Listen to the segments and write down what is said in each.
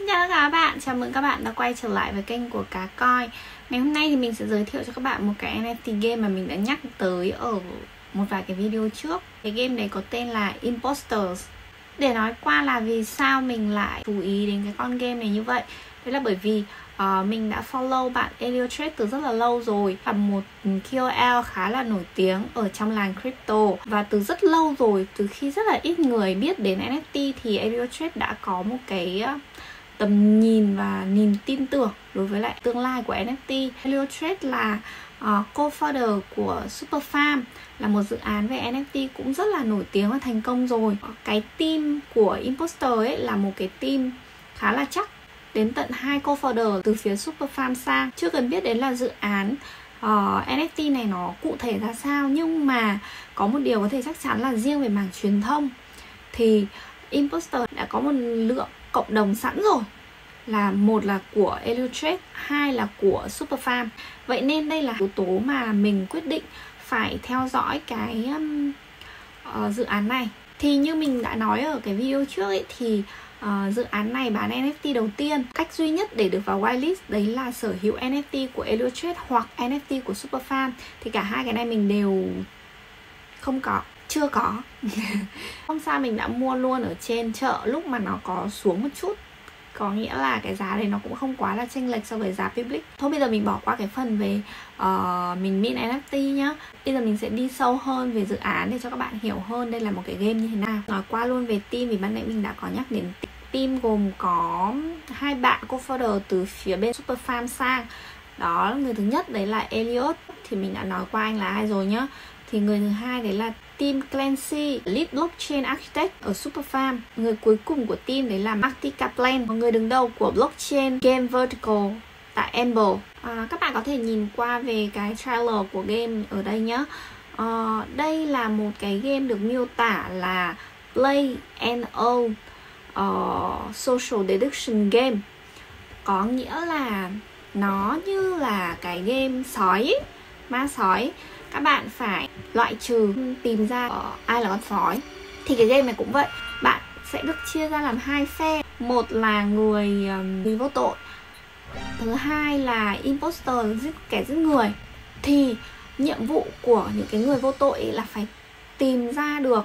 Xin chào tất cả các bạn, chào mừng các bạn đã quay trở lại với kênh của Cá Coi. Ngày hôm nay thì mình sẽ giới thiệu cho các bạn một cái NFT game mà mình đã nhắc tới ở một vài cái video trước. Cái game này có tên là Imposters. Để nói qua là vì sao mình lại chú ý đến cái con game này như vậy. Đấy là bởi vì uh, mình đã follow bạn Elliot Trade từ rất là lâu rồi. Là một KOL khá là nổi tiếng ở trong làng crypto. Và từ rất lâu rồi, từ khi rất là ít người biết đến NFT Thì Elliot Trade đã có một cái tầm nhìn và niềm tin tưởng đối với lại tương lai của NFT. Helio Trade là uh, co-founder của Superfarm là một dự án về NFT cũng rất là nổi tiếng và thành công rồi. Ờ, cái team của Imposter ấy là một cái team khá là chắc đến tận hai co-founder từ phía Superfarm sang. Chưa cần biết đến là dự án ờ, uh, NFT này nó cụ thể ra sao nhưng mà có một điều có thể chắc chắn là riêng về mảng truyền thông thì Imposter đã có một lượng cộng đồng sẵn rồi là một là của Elutrade, hai là của Superfarm. Vậy nên đây là yếu tố mà mình quyết định phải theo dõi cái um, uh, dự án này. Thì như mình đã nói ở cái video trước ấy thì uh, dự án này bán NFT đầu tiên cách duy nhất để được vào whitelist đấy là sở hữu NFT của Elutrade hoặc NFT của Superfarm thì cả hai cái này mình đều không có chưa có. Hôm sau mình đã mua luôn ở trên chợ lúc mà nó có xuống một chút có nghĩa là cái giá này nó cũng không quá là chênh lệch so với giá public. Thôi bây giờ mình bỏ qua cái phần về uh, mình min NFT nhá. Bây giờ mình sẽ đi sâu hơn về dự án để cho các bạn hiểu hơn đây là một cái game như thế nào. Nói qua luôn về team vì ban nãy mình đã có nhắc đến team gồm có hai bạn co-founder từ phía bên Super Farm sang. Đó người thứ nhất đấy là Elliot thì mình đã nói qua anh là ai rồi nhá. Thì người thứ hai đấy là Tim Clancy, Lead Blockchain Architect ở Superfarm. Người cuối cùng của team đấy là Marty Kaplan, người đứng đầu của Blockchain Game Vertical tại Amble. À, các bạn có thể nhìn qua về cái trailer của game ở đây nhé. À, đây là một cái game được miêu tả là Play and Own uh, Social Deduction Game. Có nghĩa là nó như là cái game sói ma sói các bạn phải loại trừ tìm ra ai là con sói. Thì cái game này cũng vậy. Bạn sẽ được chia ra làm hai phe. Một là người người vô tội. Thứ hai là imposter giết kẻ giết người. Thì nhiệm vụ của những cái người vô tội là phải tìm ra được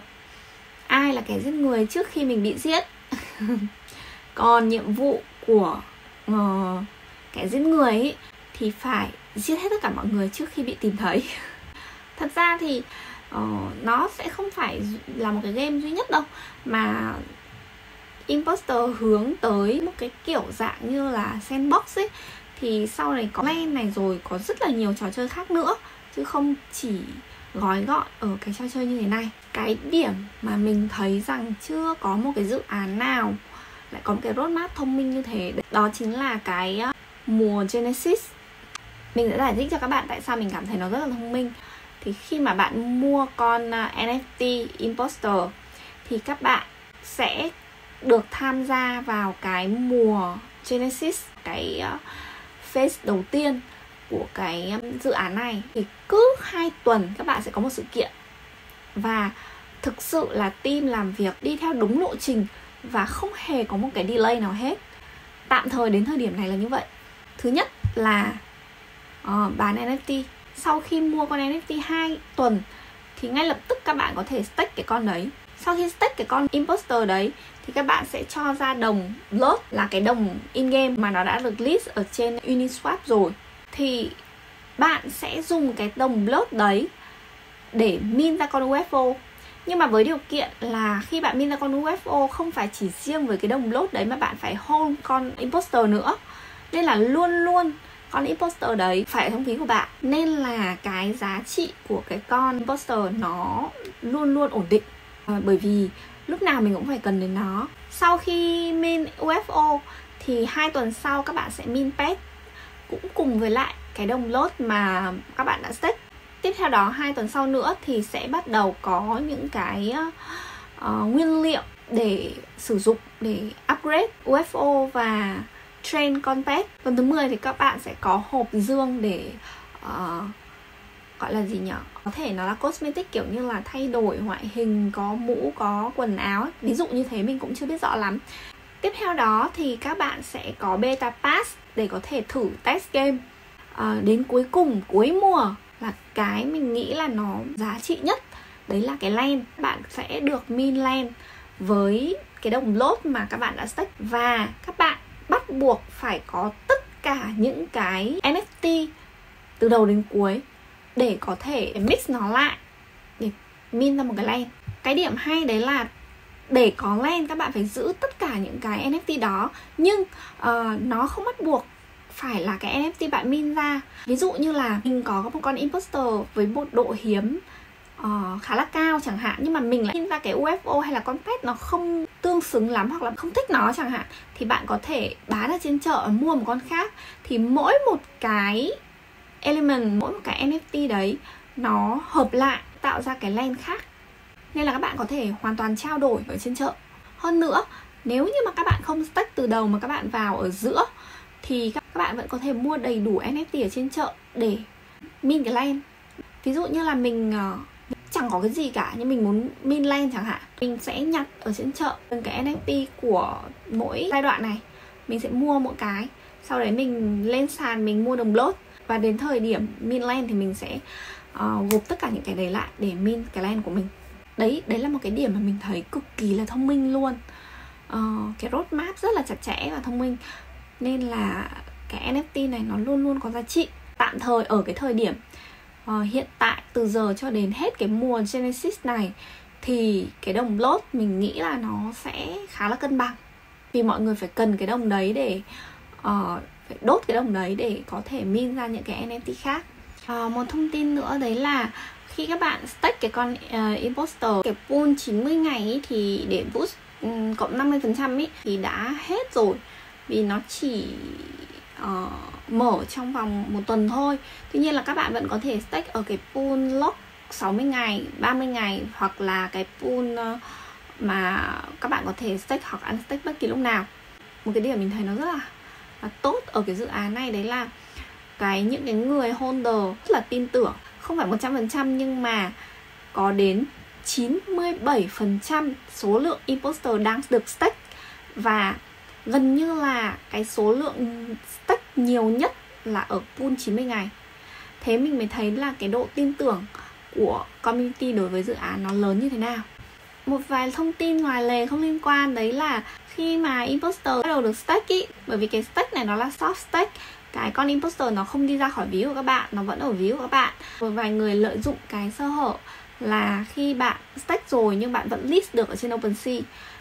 ai là kẻ giết người trước khi mình bị giết. Còn nhiệm vụ của uh, kẻ giết người ấy, thì phải giết hết tất cả mọi người trước khi bị tìm thấy. thật ra thì uh, nó sẽ không phải là một cái game duy nhất đâu mà imposter hướng tới một cái kiểu dạng như là sandbox ấy. Thì sau này có lane này rồi có rất là nhiều trò chơi khác nữa chứ không chỉ gói gọn ở cái trò chơi như thế này. Cái điểm mà mình thấy rằng chưa có một cái dự án nào lại có một cái roadmap thông minh như thế đó chính là cái ờ, mùa Genesis. Mình sẽ giải thích cho các bạn tại sao mình cảm thấy nó rất là thông minh thì khi mà bạn mua con à, NFT Imposter thì các bạn sẽ được tham gia vào cái mùa Genesis cái à, phase đầu tiên của cái à, dự án này. Thì cứ hai tuần các bạn sẽ có một sự kiện. Và thực sự là team làm việc đi theo đúng lộ trình và không hề có một cái delay nào hết. Tạm thời đến thời điểm này là như vậy. Thứ nhất là uh, bán NFT sau khi mua con NFT 2 tuần, thì ngay lập tức các bạn có thể stake cái con đấy. Sau khi stake cái con imposter đấy, thì các bạn sẽ cho ra đồng blood, là cái đồng in game mà nó đã được list ở trên Uniswap rồi. Thì bạn sẽ dùng cái đồng blood đấy để min ra con UFO nhưng mà với điều kiện là khi bạn min ra con UFO không phải chỉ riêng với cái đồng blood đấy mà bạn phải hold con imposter nữa. Nên là luôn luôn con imposter đấy phải thông khí của bạn. Nên là cái giá trị của cái con imposter nó luôn luôn ổn định. À, bởi vì lúc nào mình cũng phải cần đến nó. Sau khi min UFO thì hai tuần sau các bạn sẽ min pet cũng cùng với lại cái đồng lốt mà các bạn đã stake. Tiếp theo đó hai tuần sau nữa thì sẽ bắt đầu có những cái uh, nguyên liệu để sử dụng để upgrade UFO và train con pet. Tuần thứ 10 thì các bạn sẽ có hộp dương để uh, gọi là gì nhỉ? Có thể nó là cosmetic kiểu như là thay đổi ngoại hình có mũ có quần áo ví dụ như thế mình cũng chưa biết rõ lắm. Tiếp theo đó thì các bạn sẽ có beta pass để có thể thử test game. À, đến cuối cùng cuối mùa là cái mình nghĩ là nó giá trị nhất. Đấy là cái land. Bạn sẽ được min land với cái đồng lốt mà các bạn đã stake và các bạn buộc phải có tất cả những cái NFT từ đầu đến cuối để có thể mix nó lại để min ra một cái land cái điểm hay đấy là để có land các bạn phải giữ tất cả những cái NFT đó. Nhưng uh, nó không bắt buộc phải là cái NFT bạn min ra. Ví dụ như là mình có một con imposter với một độ hiếm uh, khá là cao chẳng hạn nhưng mà mình lại in ra cái UFO hay là con pet nó không tương xứng lắm hoặc là không thích nó chẳng hạn thì bạn có thể bán ở trên chợ mua một con khác. Thì mỗi một cái element mỗi một cái NFT đấy nó hợp lại tạo ra cái len khác. Nên là các bạn có thể hoàn toàn trao đổi ở trên chợ. Hơn nữa nếu như mà các bạn không stack từ đầu mà các bạn vào ở giữa thì các bạn vẫn có thể mua đầy đủ NFT ở trên chợ để min cái len ví dụ như là mình uh, chẳng có cái gì cả nhưng mình muốn min len chẳng hạn. Mình sẽ nhặt ở trên chợ từng cái NFT của mỗi giai đoạn này. Mình sẽ mua mỗi cái sau đấy mình lên sàn mình mua đồng lốt. Và đến thời điểm min land thì mình sẽ uh, gộp tất cả những cái đấy lại để min cái land của mình. Đấy đấy là một cái điểm mà mình thấy cực kỳ là thông minh luôn. Uh, cái roadmap rất là chặt chẽ và thông minh. Nên là cái NFT này nó luôn luôn có giá trị tạm thời ở cái thời điểm uh, hiện tại từ giờ cho đến hết cái mùa Genesis này thì cái đồng lốt mình nghĩ là nó sẽ khá là cân bằng. Vì mọi người phải cần cái đồng đấy để uh, phải đốt cái đồng đấy để có thể min ra những cái NFT khác. Uh, một thông tin nữa đấy là khi các bạn stake cái con uh, imposter cái pool 90 ngày ý, thì để boost um, cộng 50% ý, thì đã hết rồi. Vì nó chỉ uh, mở trong vòng một tuần thôi. Tuy nhiên là các bạn vẫn có thể stake ở cái pool lock 60 ngày, 30 ngày hoặc là cái pool ờ, mà các bạn có thể stake hoặc unstake bất kỳ lúc nào. Một cái điểm mình thấy nó rất là, là tốt ở cái dự án này đấy là cái những cái người holder rất là tin tưởng. Không phải 100% nhưng mà có đến 97% số lượng imposter đang được stake và gần như là cái số lượng stake nhiều nhất là ở pool 90 ngày. Thế mình mới thấy là cái độ tin tưởng của community đối với dự án nó lớn như thế nào. Một vài thông tin ngoài lề không liên quan đấy là khi mà imposter bắt đầu được stake ý, bởi vì cái stake này nó là soft stake cái con imposter nó không đi ra khỏi ví của các bạn, nó vẫn ở ví của các bạn. Một vài người lợi dụng cái sơ hở là khi bạn stake rồi nhưng bạn vẫn list được ở trên OpenSea,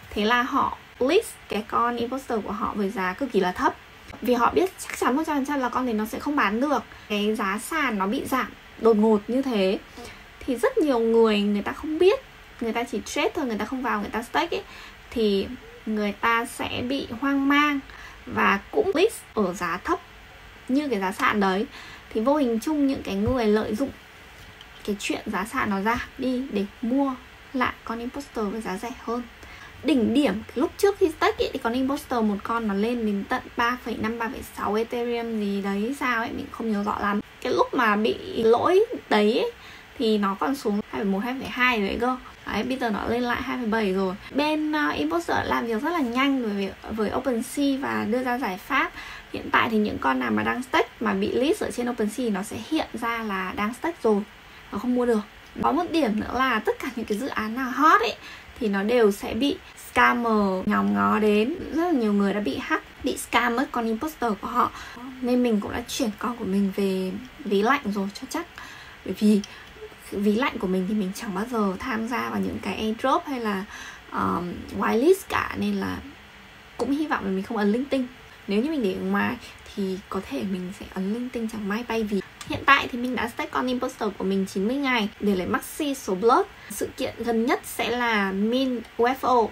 thế là họ list cái con imposter của họ với giá cực kỳ là thấp vì họ biết chắc chắn 100% là con này nó sẽ không bán được. Cái giá sàn nó bị giảm đột ngột như thế. Thì rất nhiều người người ta không biết, người ta chỉ trade thôi, người ta không vào, người ta stake ấy. Thì người ta sẽ bị hoang mang và cũng list ở giá thấp như cái giá sàn đấy. Thì vô hình chung những cái người lợi dụng cái chuyện giá sàn nó ra đi để mua lại con imposter với giá rẻ hơn đỉnh điểm. Lúc trước khi stake ấy, thì con imposter một con nó lên đến tận 3,5 3,6 ethereum gì đấy sao ấy mình không nhớ rõ lắm. Cái lúc mà bị lỗi đấy ấy, thì nó còn xuống 2,1 2,2 rồi cơ. Đấy, bây giờ nó lên lại 2,7 rồi. Bên uh, Imposter làm việc rất là nhanh với, với OpenSea và đưa ra giải pháp. Hiện tại thì những con nào mà đang stake mà bị list ở trên OpenSea nó sẽ hiện ra là đang stake rồi. Nó không mua được. Có một điểm nữa là tất cả những cái dự án nào hot ấy thì nó đều sẽ bị scammer nhòm ngó đến. Rất là nhiều người đã bị hack bị scam mất con imposter của họ. Nên mình cũng đã chuyển con của mình về ví lạnh rồi cho chắc. Bởi vì ví lạnh của mình thì mình chẳng bao giờ tham gia vào những cái airdrop hay là um, whitelist cả. Nên là cũng hy vọng là mình không ấn linh tinh nếu như mình để ở ngoài thì có thể mình sẽ ấn linh tinh chẳng may bay vì Hiện tại thì mình đã stack con imposter của mình 90 ngày để lấy maxi số blood. Sự kiện gần nhất sẽ là min UFO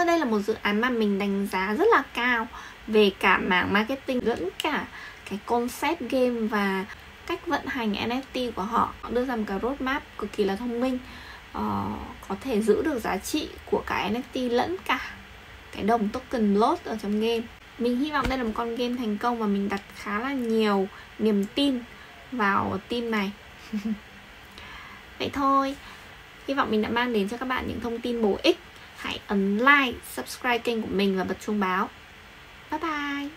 và đây là một dự án mà mình đánh giá rất là cao về cả mảng marketing lẫn cả cái concept game và cách vận hành NFT của họ. Họ đưa ra một cái roadmap cực kỳ là thông minh uh, có thể giữ được giá trị của cả NFT lẫn cả cái đồng token lot ở trong game. Mình hy vọng đây là một con game thành công và mình đặt khá là nhiều niềm tin vào team này. Vậy thôi hy vọng mình đã mang đến cho các bạn những thông tin bổ ích hãy ấn like subscribe kênh của mình và bật chuông báo. Bye bye.